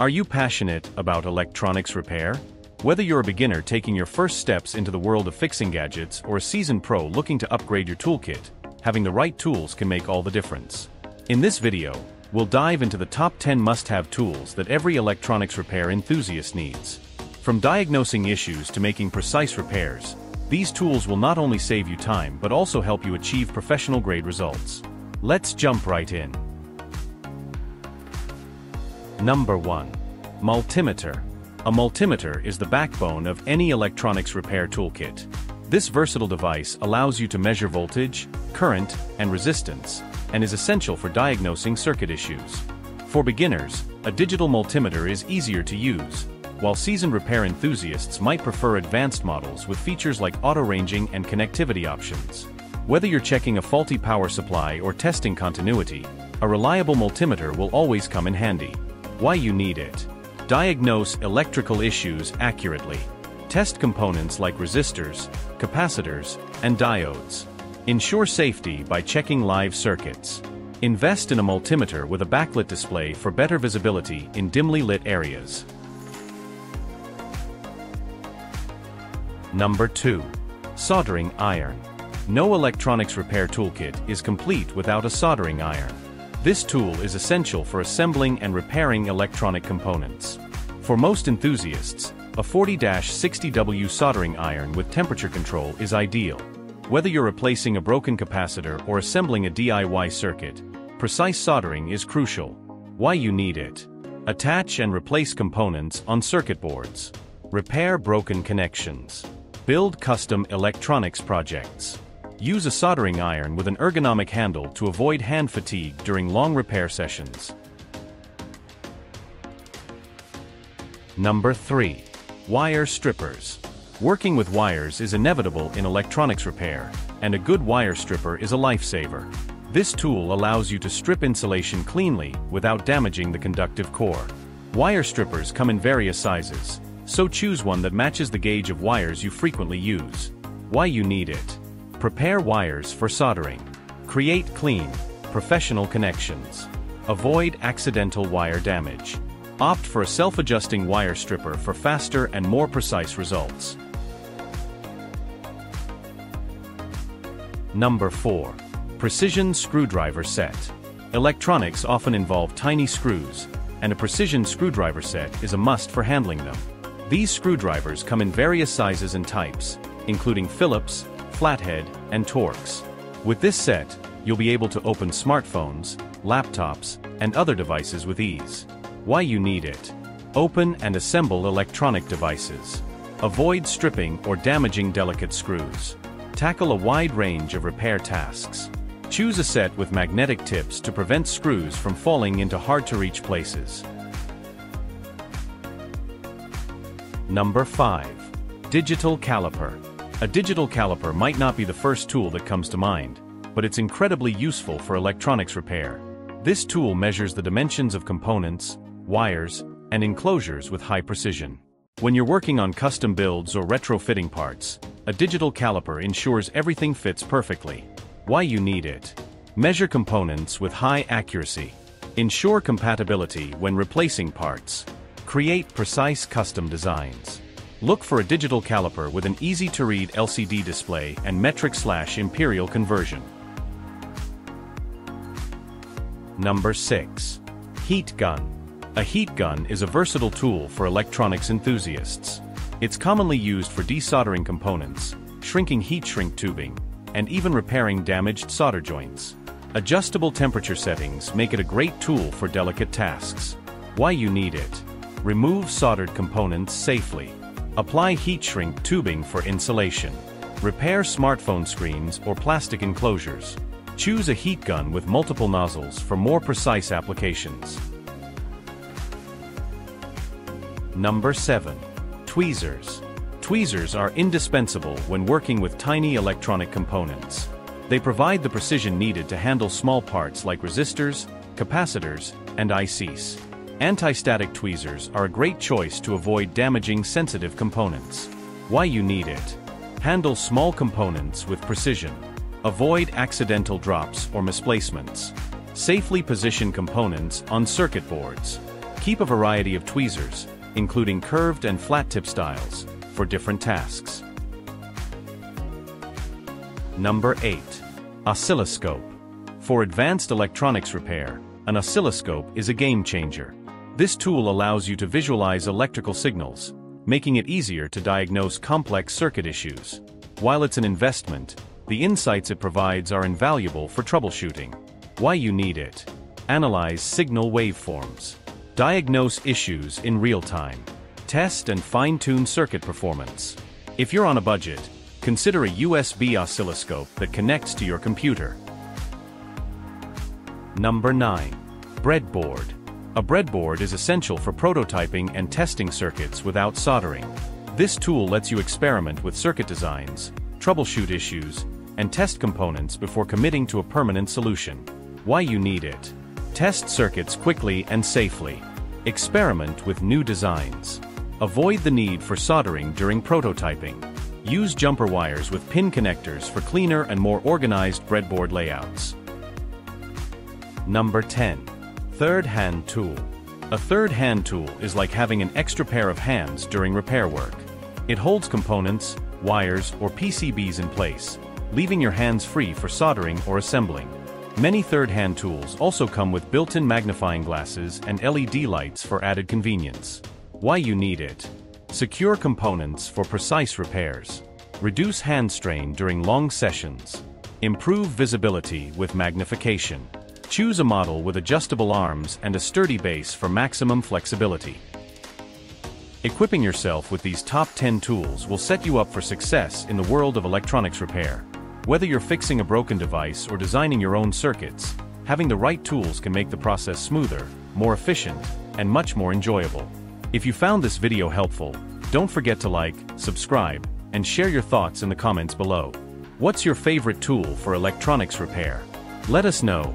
Are you passionate about electronics repair? Whether you're a beginner taking your first steps into the world of fixing gadgets or a seasoned pro looking to upgrade your toolkit, having the right tools can make all the difference. In this video, we'll dive into the top 10 must-have tools that every electronics repair enthusiast needs. From diagnosing issues to making precise repairs, these tools will not only save you time but also help you achieve professional-grade results. Let's jump right in. Number 1. Multimeter. A multimeter is the backbone of any electronics repair toolkit. This versatile device allows you to measure voltage, current, and resistance, and is essential for diagnosing circuit issues. For beginners, a digital multimeter is easier to use, while seasoned repair enthusiasts might prefer advanced models with features like auto-ranging and connectivity options. Whether you're checking a faulty power supply or testing continuity, a reliable multimeter will always come in handy. Why you need it. Diagnose electrical issues accurately. Test components like resistors, capacitors, and diodes. Ensure safety by checking live circuits. Invest in a multimeter with a backlit display for better visibility in dimly lit areas. Number 2. Soldering Iron. No electronics repair toolkit is complete without a soldering iron. This tool is essential for assembling and repairing electronic components. For most enthusiasts, a 40-60W soldering iron with temperature control is ideal. Whether you're replacing a broken capacitor or assembling a DIY circuit, precise soldering is crucial. Why you need it. Attach and replace components on circuit boards. Repair broken connections. Build custom electronics projects. Use a soldering iron with an ergonomic handle to avoid hand fatigue during long repair sessions. Number 3. Wire strippers. Working with wires is inevitable in electronics repair, and a good wire stripper is a lifesaver. This tool allows you to strip insulation cleanly without damaging the conductive core. Wire strippers come in various sizes, so choose one that matches the gauge of wires you frequently use. Why you need it. Prepare wires for soldering. Create clean, professional connections. Avoid accidental wire damage. Opt for a self-adjusting wire stripper for faster and more precise results. Number 4. Precision Screwdriver Set. Electronics often involve tiny screws, and a precision screwdriver set is a must for handling them. These screwdrivers come in various sizes and types, including Phillips, flathead, and Torx. With this set, you'll be able to open smartphones, laptops, and other devices with ease. Why you need it. Open and assemble electronic devices. Avoid stripping or damaging delicate screws. Tackle a wide range of repair tasks. Choose a set with magnetic tips to prevent screws from falling into hard-to-reach places. Number 5. Digital Caliper. A digital caliper might not be the first tool that comes to mind, but it's incredibly useful for electronics repair. This tool measures the dimensions of components, wires, and enclosures with high precision. When you're working on custom builds or retrofitting parts, a digital caliper ensures everything fits perfectly. Why you need it. Measure components with high accuracy. Ensure compatibility when replacing parts. Create precise custom designs. Look for a digital caliper with an easy-to-read LCD display and metric slash imperial conversion. Number 6. Heat Gun. A heat gun is a versatile tool for electronics enthusiasts. It's commonly used for desoldering components, shrinking heat shrink tubing, and even repairing damaged solder joints. Adjustable temperature settings make it a great tool for delicate tasks. Why you need it. Remove soldered components safely. Apply heat shrink tubing for insulation. Repair smartphone screens or plastic enclosures. Choose a heat gun with multiple nozzles for more precise applications. Number 7. Tweezers. Tweezers are indispensable when working with tiny electronic components. They provide the precision needed to handle small parts like resistors, capacitors, and ICs. Anti-static tweezers are a great choice to avoid damaging sensitive components. Why you need it. Handle small components with precision. Avoid accidental drops or misplacements. Safely position components on circuit boards. Keep a variety of tweezers, including curved and flat tip styles, for different tasks. Number 8. Oscilloscope. For advanced electronics repair, an oscilloscope is a game changer. This tool allows you to visualize electrical signals, making it easier to diagnose complex circuit issues. While it's an investment, the insights it provides are invaluable for troubleshooting. Why you need it. Analyze signal waveforms. Diagnose issues in real time. Test and fine-tune circuit performance. If you're on a budget, consider a USB oscilloscope that connects to your computer. Number 9. Breadboard. A breadboard is essential for prototyping and testing circuits without soldering. This tool lets you experiment with circuit designs, troubleshoot issues, and test components before committing to a permanent solution. Why you need it. Test circuits quickly and safely. Experiment with new designs. Avoid the need for soldering during prototyping. Use jumper wires with pin connectors for cleaner and more organized breadboard layouts. Number 10. Third hand tool. A third hand tool is like having an extra pair of hands during repair work. It holds components, wires, or PCBs in place, leaving your hands free for soldering or assembling. Many third-hand tools also come with built-in magnifying glasses and LED lights for added convenience. Why you need it. Secure components for precise repairs. Reduce hand strain during long sessions. Improve visibility with magnification. Choose a model with adjustable arms and a sturdy base for maximum flexibility. Equipping yourself with these top 10 tools will set you up for success in the world of electronics repair. Whether you're fixing a broken device or designing your own circuits, having the right tools can make the process smoother, more efficient, and much more enjoyable. If you found this video helpful, don't forget to like, subscribe, and share your thoughts in the comments below. What's your favorite tool for electronics repair? Let us know,